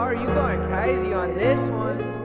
Are you going crazy on this one?